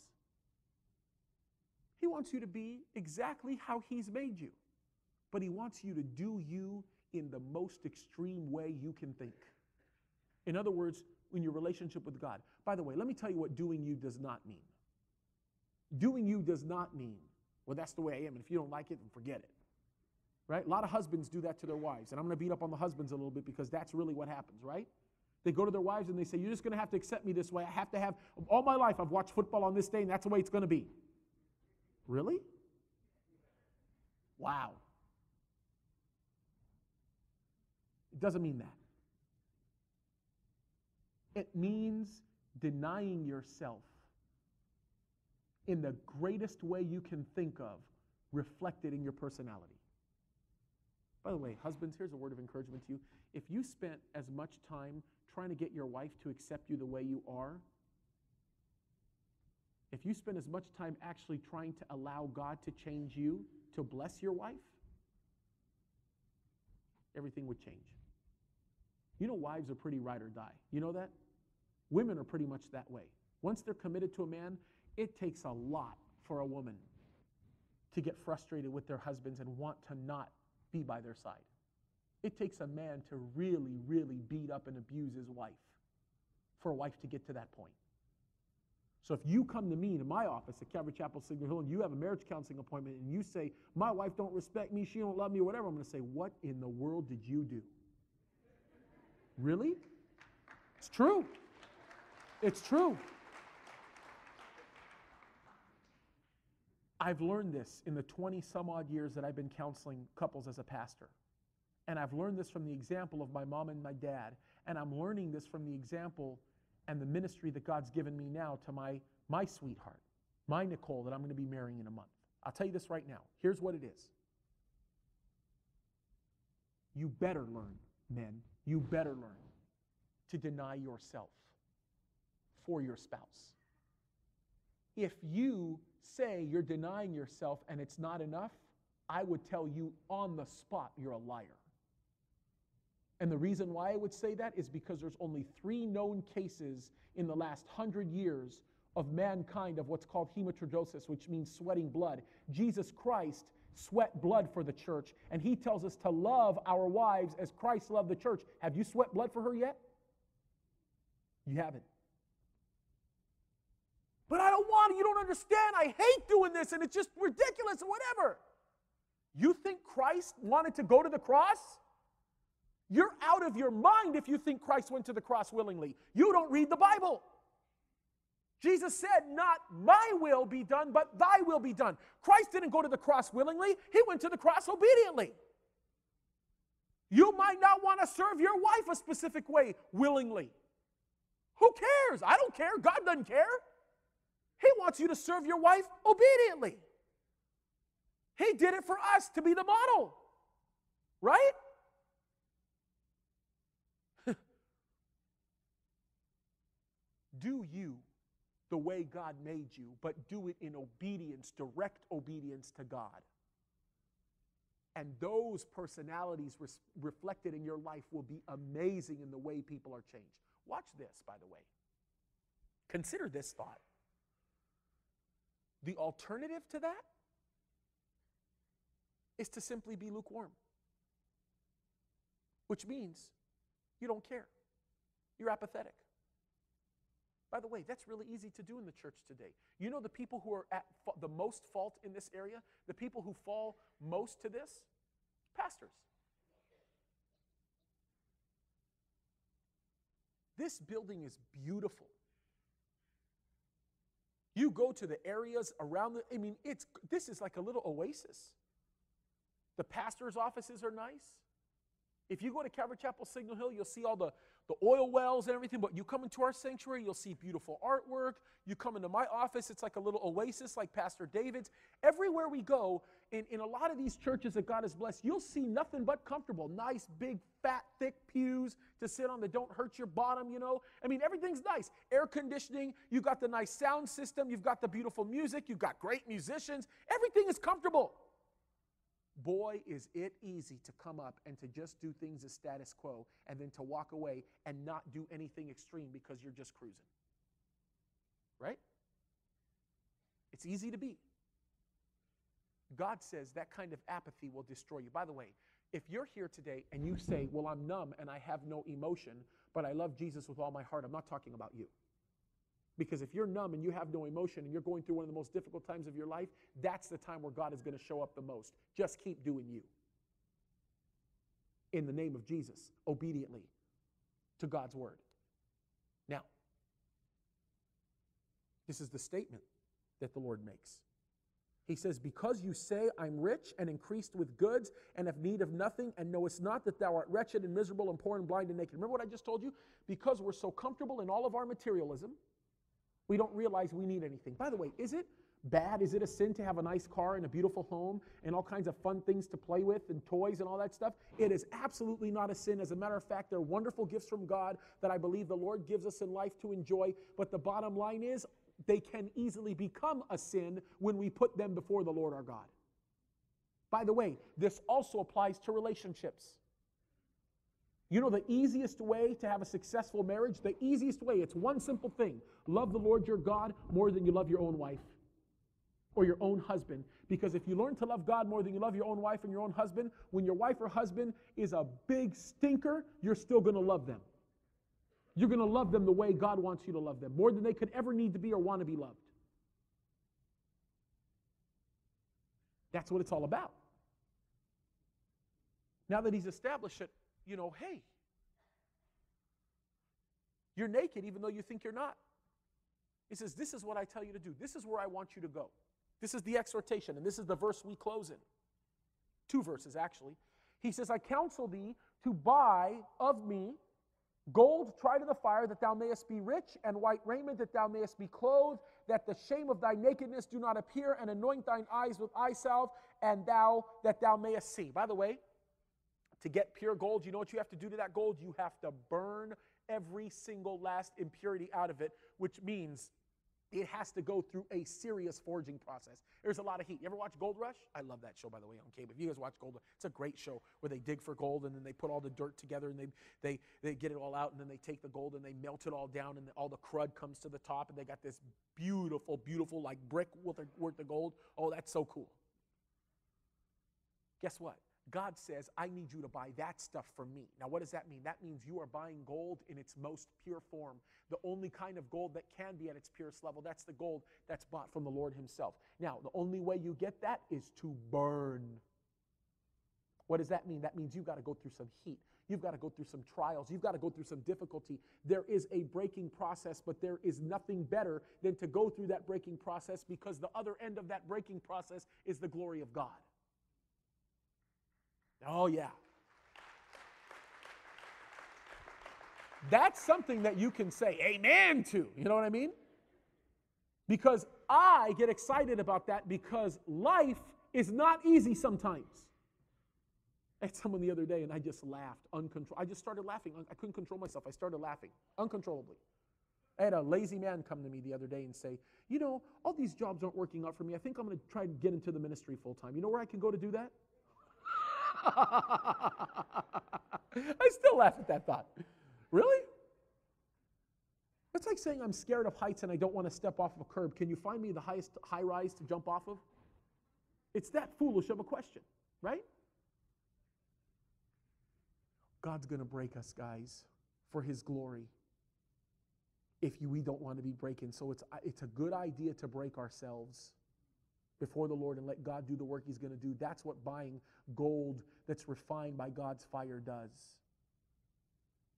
He wants you to be exactly how He's made you. But He wants you to do you in the most extreme way you can think. In other words, in your relationship with God. By the way, let me tell you what doing you does not mean. Doing you does not mean, well, that's the way I am, and if you don't like it, then forget it. Right? A lot of husbands do that to their wives, and I'm going to beat up on the husbands a little bit because that's really what happens, right? They go to their wives and they say, You're just going to have to accept me this way. I have to have, all my life, I've watched football on this day, and that's the way it's going to be. Really? Wow. It doesn't mean that. It means denying yourself in the greatest way you can think of, reflected in your personality. By the way, husbands, here's a word of encouragement to you. If you spent as much time trying to get your wife to accept you the way you are, if you spend as much time actually trying to allow God to change you to bless your wife, everything would change. You know, wives are pretty ride or die. You know that? Women are pretty much that way. Once they're committed to a man, it takes a lot for a woman to get frustrated with their husbands and want to not be by their side. It takes a man to really, really beat up and abuse his wife for a wife to get to that point. So if you come to me in my office at Calvary Chapel Signal Hill and you have a marriage counseling appointment and you say, my wife don't respect me, she don't love me, or whatever, I'm going to say, what in the world did you do? really? It's true. It's true. I've learned this in the 20 some odd years that I've been counseling couples as a pastor. And I've learned this from the example of my mom and my dad. And I'm learning this from the example and the ministry that God's given me now to my, my sweetheart, my Nicole, that I'm going to be marrying in a month. I'll tell you this right now. Here's what it is. You better learn, men, you better learn to deny yourself for your spouse. If you say you're denying yourself and it's not enough, I would tell you on the spot you're a liar. And the reason why I would say that is because there's only three known cases in the last hundred years of mankind of what's called hematidrosis, which means sweating blood. Jesus Christ sweat blood for the church, and he tells us to love our wives as Christ loved the church. Have you sweat blood for her yet? You haven't. But I don't want it. You don't understand. I hate doing this and it's just ridiculous or whatever. You think Christ wanted to go to the cross? You're out of your mind if you think Christ went to the cross willingly. You don't read the Bible. Jesus said, Not my will be done, but thy will be done. Christ didn't go to the cross willingly, he went to the cross obediently. You might not want to serve your wife a specific way willingly. Who cares? I don't care. God doesn't care. He wants you to serve your wife obediently. He did it for us to be the model, right? (laughs) do you the way God made you, but do it in obedience, direct obedience to God. And those personalities res- reflected in your life will be amazing in the way people are changed. Watch this, by the way. Consider this thought. The alternative to that is to simply be lukewarm, which means you don't care, you're apathetic. By the way, that's really easy to do in the church today. You know the people who are at fa- the most fault in this area, the people who fall most to this? Pastors. This building is beautiful. You go to the areas around the, I mean, it's this is like a little oasis. The pastor's offices are nice. If you go to Calvary Chapel Signal Hill, you'll see all the, the oil wells and everything, but you come into our sanctuary, you'll see beautiful artwork. You come into my office, it's like a little oasis like Pastor David's. Everywhere we go, in, in a lot of these churches that God has blessed, you'll see nothing but comfortable. Nice, big, fat, thick pews to sit on that don't hurt your bottom, you know. I mean, everything's nice. Air conditioning, you've got the nice sound system, you've got the beautiful music, you've got great musicians. Everything is comfortable. Boy, is it easy to come up and to just do things as status quo and then to walk away and not do anything extreme because you're just cruising. Right? It's easy to be. God says that kind of apathy will destroy you. By the way, if you're here today and you say, Well, I'm numb and I have no emotion, but I love Jesus with all my heart, I'm not talking about you. Because if you're numb and you have no emotion and you're going through one of the most difficult times of your life, that's the time where God is going to show up the most. Just keep doing you. In the name of Jesus, obediently to God's word. Now, this is the statement that the Lord makes. He says, Because you say, I'm rich and increased with goods and have need of nothing, and knowest not that thou art wretched and miserable and poor and blind and naked. Remember what I just told you? Because we're so comfortable in all of our materialism, we don't realize we need anything. By the way, is it bad? Is it a sin to have a nice car and a beautiful home and all kinds of fun things to play with and toys and all that stuff? It is absolutely not a sin. As a matter of fact, they're wonderful gifts from God that I believe the Lord gives us in life to enjoy. But the bottom line is, they can easily become a sin when we put them before the Lord our God. By the way, this also applies to relationships. You know the easiest way to have a successful marriage? The easiest way, it's one simple thing love the Lord your God more than you love your own wife or your own husband. Because if you learn to love God more than you love your own wife and your own husband, when your wife or husband is a big stinker, you're still going to love them. You're going to love them the way God wants you to love them, more than they could ever need to be or want to be loved. That's what it's all about. Now that he's established it, you know, hey, you're naked even though you think you're not. He says, This is what I tell you to do. This is where I want you to go. This is the exhortation, and this is the verse we close in. Two verses, actually. He says, I counsel thee to buy of me gold tried in the fire, that thou mayest be rich, and white raiment, that thou mayest be clothed, that the shame of thy nakedness do not appear, and anoint thine eyes with eye salve, and thou that thou mayest see. By the way, to get pure gold, you know what you have to do to that gold? You have to burn every single last impurity out of it, which means it has to go through a serious forging process. There's a lot of heat. You ever watch Gold Rush? I love that show, by the way, on cable. If you guys watch Gold Rush, it's a great show where they dig for gold and then they put all the dirt together and they, they, they get it all out and then they take the gold and they melt it all down and all the crud comes to the top and they got this beautiful, beautiful like brick worth of, worth of gold. Oh, that's so cool. Guess what? God says, I need you to buy that stuff from me. Now, what does that mean? That means you are buying gold in its most pure form, the only kind of gold that can be at its purest level. That's the gold that's bought from the Lord Himself. Now, the only way you get that is to burn. What does that mean? That means you've got to go through some heat. You've got to go through some trials. You've got to go through some difficulty. There is a breaking process, but there is nothing better than to go through that breaking process because the other end of that breaking process is the glory of God. Oh, yeah. That's something that you can say amen to. You know what I mean? Because I get excited about that because life is not easy sometimes. I had someone the other day and I just laughed uncontrolled. I just started laughing. I couldn't control myself. I started laughing uncontrollably. I had a lazy man come to me the other day and say, You know, all these jobs aren't working out for me. I think I'm going to try to get into the ministry full time. You know where I can go to do that? (laughs) I still laugh at that thought. Really? It's like saying I'm scared of heights and I don't want to step off of a curb. Can you find me the highest high rise to jump off of? It's that foolish of a question, right? God's going to break us, guys, for his glory. If we don't want to be breaking. So it's, it's a good idea to break ourselves before the Lord and let God do the work He's going to do. That's what buying gold that's refined by God's fire does.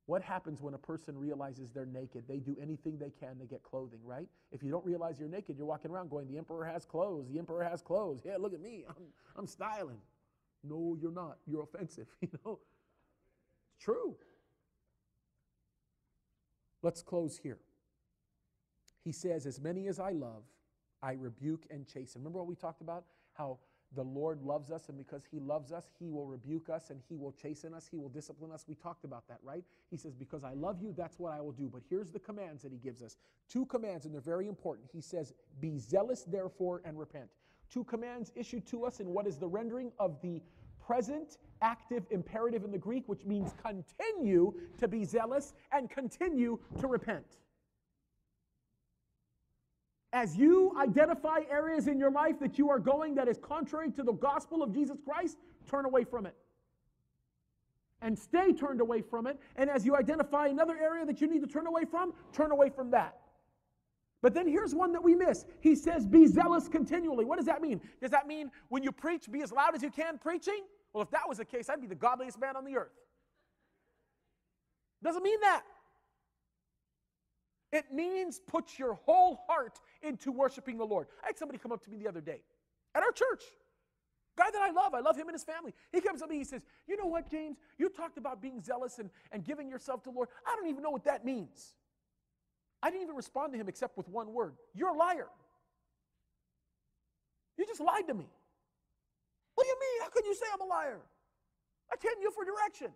What happens when a person realizes they're naked? They do anything they can to get clothing, right? If you don't realize you're naked, you're walking around going, The emperor has clothes. The emperor has clothes. Yeah, look at me. I'm, I'm styling. No, you're not. You're offensive. (laughs) You know? It's true. Let's close here. He says, As many as I love, I rebuke and chasten. Remember what we talked about? How the Lord loves us, and because He loves us, He will rebuke us and He will chasten us, He will discipline us. We talked about that, right? He says, Because I love you, that's what I will do. But here's the commands that He gives us two commands, and they're very important. He says, Be zealous, therefore, and repent. Two commands issued to us in what is the rendering of the present active imperative in the Greek, which means continue to be zealous and continue to repent. As you identify areas in your life that you are going that is contrary to the gospel of Jesus Christ, turn away from it. And stay turned away from it. And as you identify another area that you need to turn away from, turn away from that. But then here's one that we miss. He says, Be zealous continually. What does that mean? Does that mean when you preach, be as loud as you can preaching? Well, if that was the case, I'd be the godliest man on the earth. Doesn't mean that. It means put your whole heart into worshiping the Lord. I had somebody come up to me the other day, at our church. Guy that I love, I love him and his family. He comes up to me, he says, You know what, James? You talked about being zealous and, and giving yourself to the Lord. I don't even know what that means. I didn't even respond to him except with one word You're a liar. You just lied to me. What do you mean? How can you say I'm a liar? I came to you for direction.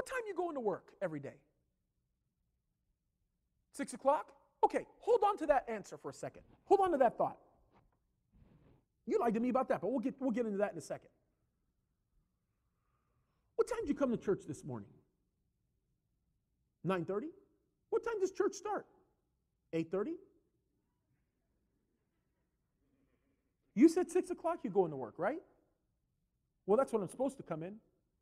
What time you going to work every day? Six o'clock? Okay, hold on to that answer for a second. Hold on to that thought. You lied to me about that, but we'll get, we'll get into that in a second. What time did you come to church this morning? 9.30? What time does church start? 8.30? You said 6 o'clock you go into work, right? Well, that's when I'm supposed to come in.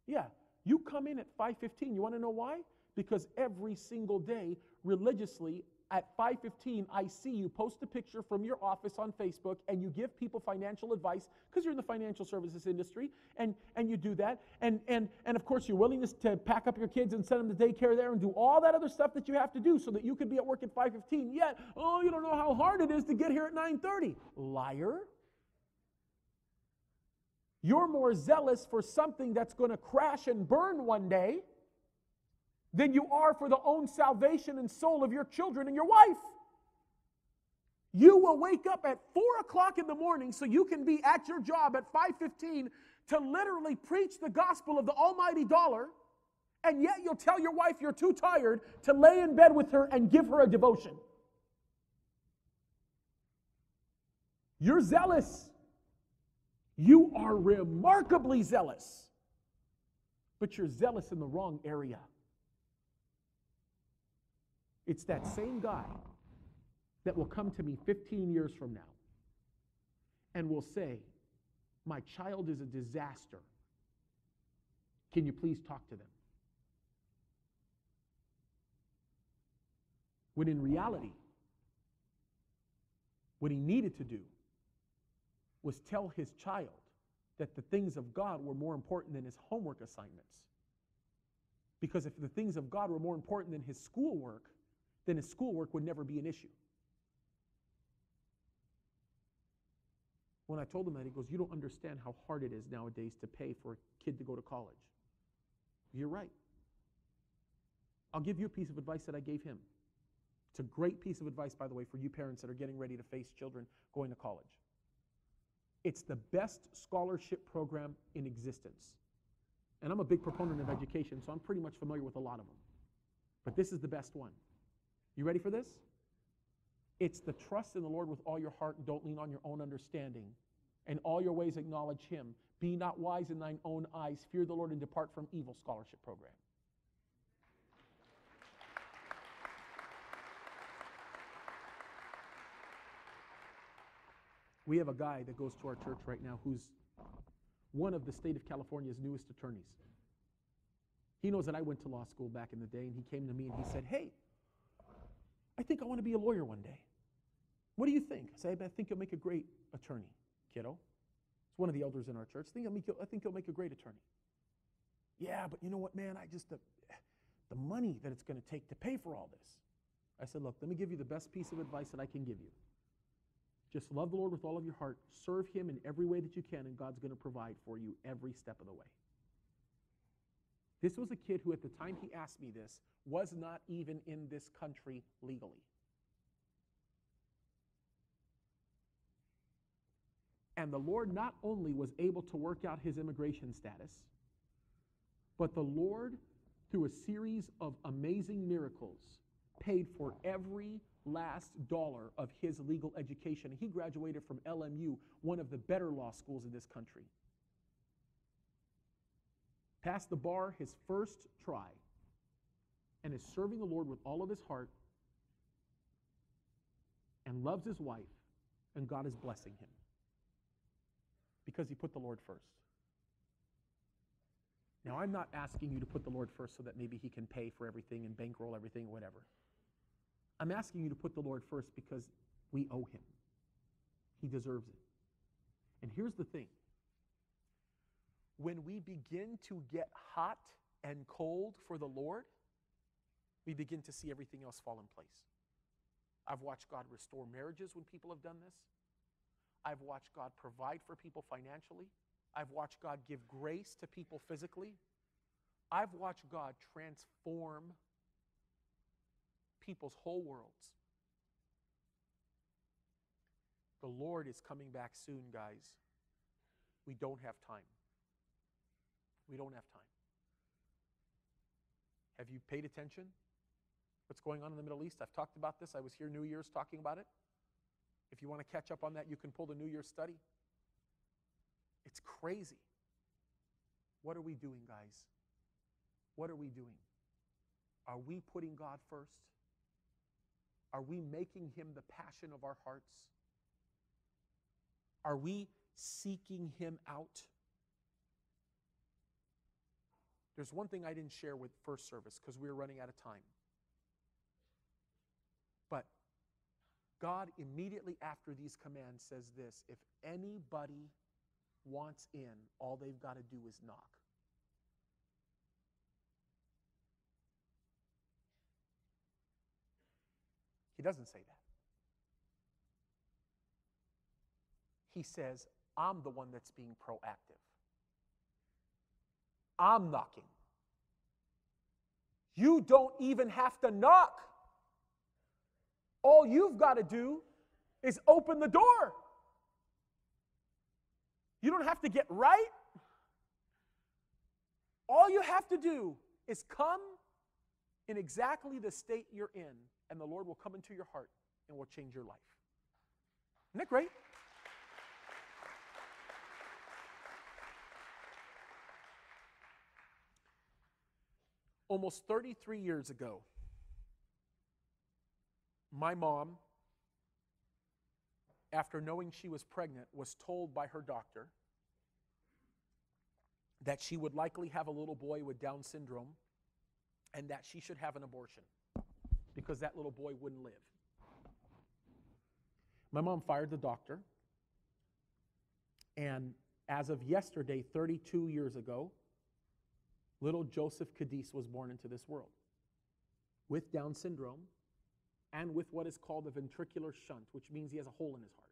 Yeah, you come in at 5.15. You want to know why? Because every single day, religiously, at 5:15 I see you post a picture from your office on Facebook and you give people financial advice because you're in the financial services industry and and you do that and and and of course your willingness to pack up your kids and send them to daycare there and do all that other stuff that you have to do so that you can be at work at 5:15 yet oh you don't know how hard it is to get here at 9:30 liar you're more zealous for something that's going to crash and burn one day than you are for the own salvation and soul of your children and your wife. You will wake up at four o'clock in the morning so you can be at your job at 5:15 to literally preach the gospel of the almighty dollar, and yet you'll tell your wife you're too tired to lay in bed with her and give her a devotion. You're zealous. You are remarkably zealous, but you're zealous in the wrong area. It's that same guy that will come to me 15 years from now and will say, My child is a disaster. Can you please talk to them? When in reality, what he needed to do was tell his child that the things of God were more important than his homework assignments. Because if the things of God were more important than his schoolwork, then his schoolwork would never be an issue. When I told him that, he goes, You don't understand how hard it is nowadays to pay for a kid to go to college. You're right. I'll give you a piece of advice that I gave him. It's a great piece of advice, by the way, for you parents that are getting ready to face children going to college. It's the best scholarship program in existence. And I'm a big proponent of education, so I'm pretty much familiar with a lot of them. But this is the best one. You ready for this? It's the trust in the Lord with all your heart and don't lean on your own understanding. And all your ways acknowledge Him. Be not wise in thine own eyes. Fear the Lord and depart from evil scholarship program. We have a guy that goes to our church right now who's one of the state of California's newest attorneys. He knows that I went to law school back in the day, and he came to me and he said, Hey, I think I want to be a lawyer one day. What do you think? I said, I think you'll make a great attorney, kiddo. It's one of the elders in our church. I think you'll make, I think you'll make a great attorney. Yeah, but you know what, man? I just, the, the money that it's going to take to pay for all this. I said, look, let me give you the best piece of advice that I can give you. Just love the Lord with all of your heart, serve Him in every way that you can, and God's going to provide for you every step of the way. This was a kid who, at the time he asked me this, was not even in this country legally. And the Lord not only was able to work out his immigration status, but the Lord, through a series of amazing miracles, paid for every last dollar of his legal education. He graduated from LMU, one of the better law schools in this country. Passed the bar his first try and is serving the Lord with all of his heart and loves his wife, and God is blessing him because he put the Lord first. Now, I'm not asking you to put the Lord first so that maybe he can pay for everything and bankroll everything or whatever. I'm asking you to put the Lord first because we owe him. He deserves it. And here's the thing when we begin to get hot and cold for the Lord, we begin to see everything else fall in place. I've watched God restore marriages when people have done this. I've watched God provide for people financially. I've watched God give grace to people physically. I've watched God transform people's whole worlds. The Lord is coming back soon, guys. We don't have time. We don't have time. Have you paid attention? What's going on in the Middle East? I've talked about this. I was here New Year's talking about it. If you want to catch up on that, you can pull the New Year's study. It's crazy. What are we doing, guys? What are we doing? Are we putting God first? Are we making Him the passion of our hearts? Are we seeking Him out? There's one thing I didn't share with first service because we were running out of time. But God, immediately after these commands, says this if anybody wants in, all they've got to do is knock. He doesn't say that. He says, I'm the one that's being proactive. I'm knocking. You don't even have to knock. All you've got to do is open the door. You don't have to get right. All you have to do is come in exactly the state you're in, and the Lord will come into your heart and will change your life. Isn't that great? almost 33 years ago, my mom, after knowing she was pregnant, was told by her doctor that she would likely have a little boy with Down syndrome and that she should have an abortion because that little boy wouldn't live. My mom fired the doctor, and as of yesterday, 32 years ago, little Joseph Kaddis was born into this world with Down syndrome and with what is called a ventricular shunt, which means he has a hole in his heart.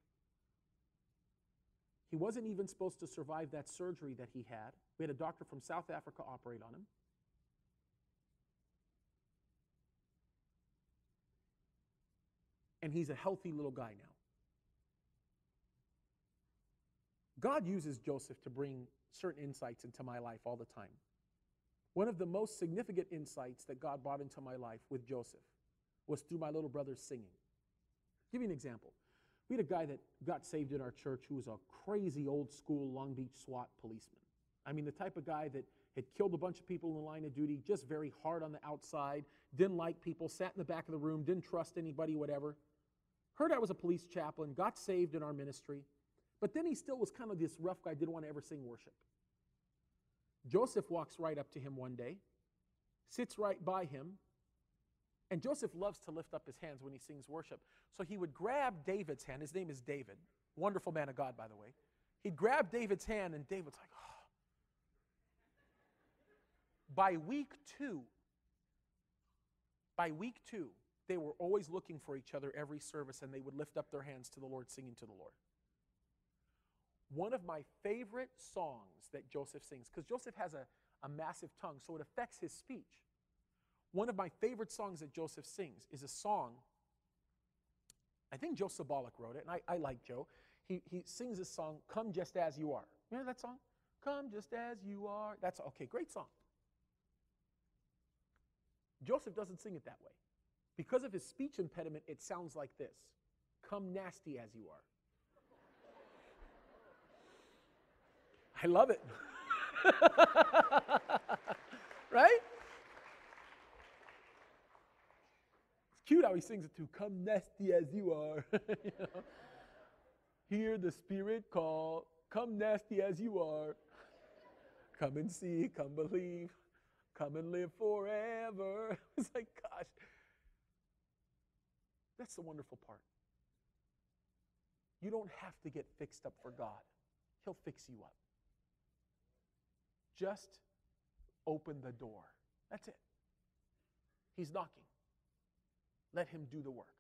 He wasn't even supposed to survive that surgery that he had. We had a doctor from South Africa operate on him. And he's a healthy little guy now. God uses Joseph to bring certain insights into my life all the time. One of the most significant insights that God brought into my life with Joseph was through my little brother's singing. I'll give you an example. We had a guy that got saved in our church who was a crazy old school Long Beach SWAT policeman. I mean, the type of guy that had killed a bunch of people in the line of duty, just very hard on the outside, didn't like people, sat in the back of the room, didn't trust anybody, whatever. Heard I was a police chaplain, got saved in our ministry, but then he still was kind of this rough guy, didn't want to ever sing worship. Joseph walks right up to him one day, sits right by him, and Joseph loves to lift up his hands when he sings worship. So he would grab David's hand. His name is David, wonderful man of God, by the way. He'd grab David's hand, and David's like, oh. By week two, by week two, they were always looking for each other every service, and they would lift up their hands to the Lord, singing to the Lord. One of my favorite songs that Joseph sings, because Joseph has a, a massive tongue, so it affects his speech. One of my favorite songs that Joseph sings is a song, I think Joe Sabolick wrote it, and I, I like Joe. He, he sings this song, Come Just As You Are. You know that song? Come Just As You Are. That's okay, great song. Joseph doesn't sing it that way. Because of his speech impediment, it sounds like this Come nasty as you are. (laughs) I love it. (laughs) right? It's cute how he sings it too. Come nasty as you are. (laughs) you know? Hear the Spirit call. Come nasty as you are. Come and see, come believe, come and live forever. It's like, gosh. That's the wonderful part. You don't have to get fixed up for God, He'll fix you up. Just open the door. That's it. He's knocking. Let him do the work.